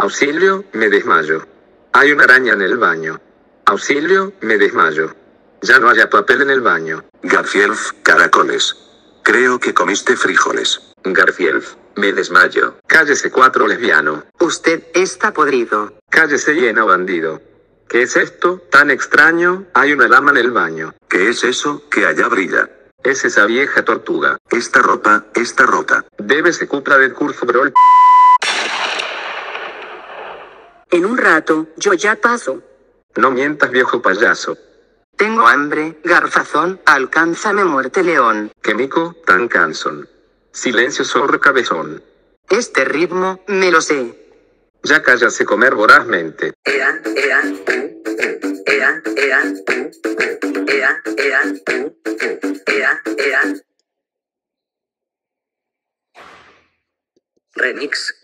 Auxilio, me desmayo. Hay una araña en el baño. Auxilio, me desmayo. Ya no haya papel en el baño. Garfielf, caracoles. Creo que comiste frijoles. Garfielf, me desmayo. Cállese cuatro lesbiano. Usted está podrido. Cállese llena bandido. ¿Qué es esto? Tan extraño, hay una dama en el baño. ¿Qué es eso que allá brilla? Es esa vieja tortuga. Esta ropa está rota. Debe se cupra del curso brol. En un rato, yo ya paso. No mientas viejo payaso. Tengo hambre, garfazón, alcánzame muerte león. Que mico, tan canson. Silencio zorro cabezón. Este ritmo, me lo sé. Ya cállase comer vorazmente. U, u. Ea, ea, u, u. Ea, ea. Remix